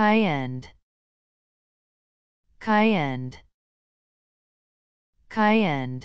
Cayenne. Cayenne. Cayenne.